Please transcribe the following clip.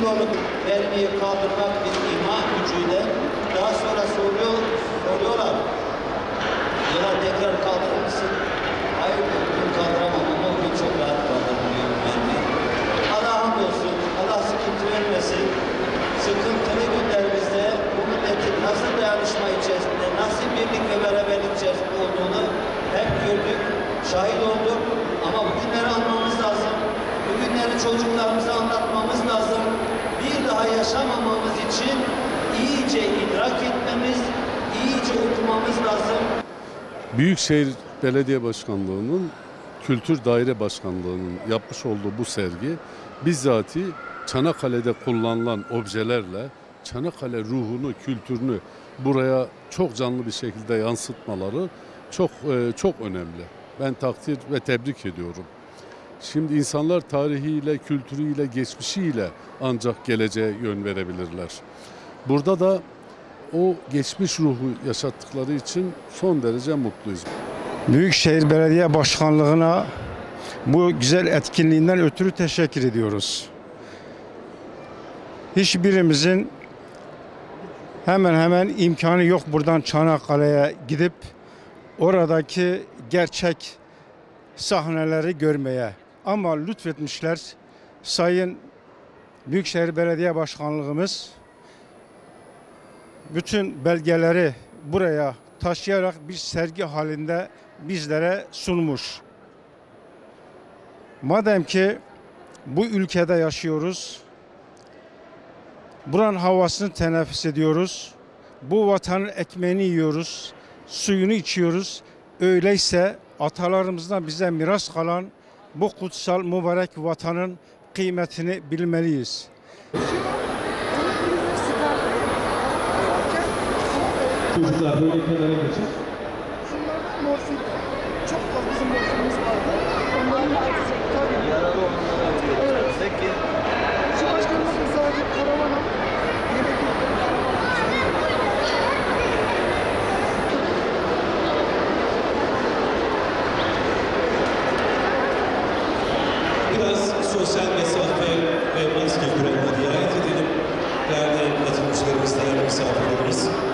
kiloluk vermeyi kaldırmak bir iman gücüyle daha sonra soruyor, soruyorlar. Diyorlar tekrar kaldırır mısın? Hayır diyor, bugün kaldıramam ama bugün çok rahat kaldırmıyorum ben de. Allah hamdolsun, Allah sıkıntı vermesin. Sıkıntılı günlerimizde bu milletin nasıl dayanışma içerisinde, nasıl birlik ve beraberlik içerisinde olduğunu hep gördük, şahit olduk. Ama bugünleri anmamız lazım. Bugünleri çocuklarımıza daha yaşamamamız için iyice idrak etmemiz, iyice okumamız lazım. Büyükşehir Belediye Başkanlığı'nın Kültür Daire Başkanlığı'nın yapmış olduğu bu sergi bizzati Çanakkale'de kullanılan objelerle Çanakkale ruhunu, kültürünü buraya çok canlı bir şekilde yansıtmaları çok e, çok önemli. Ben takdir ve tebrik ediyorum. Şimdi insanlar tarihiyle, kültürüyle, geçmişiyle ancak geleceğe yön verebilirler. Burada da o geçmiş ruhu yaşattıkları için son derece mutluyuz. Büyükşehir Belediye Başkanlığı'na bu güzel etkinliğinden ötürü teşekkür ediyoruz. Hiçbirimizin hemen hemen imkanı yok buradan Çanakkale'ye gidip oradaki gerçek sahneleri görmeye. Ama lütfetmişler Sayın Büyükşehir Belediye Başkanlığımız bütün belgeleri buraya taşıyarak bir sergi halinde bizlere sunmuş. Madem ki bu ülkede yaşıyoruz, buranın havasını teneffüs ediyoruz, bu vatanın ekmeğini yiyoruz, suyunu içiyoruz. Öyleyse atalarımızdan bize miras kalan bu kutsal mübarek vatanın kıymetini bilmeliyiz. Çocuklar böyle kenara geçin. Şunlardan morfin. Çok az bizim morfinimiz vardı. Biraz sosyal mesafe ve maske kuralına riayet edelim. Değerli katılımcılarımız, değerli misafirlerimiz.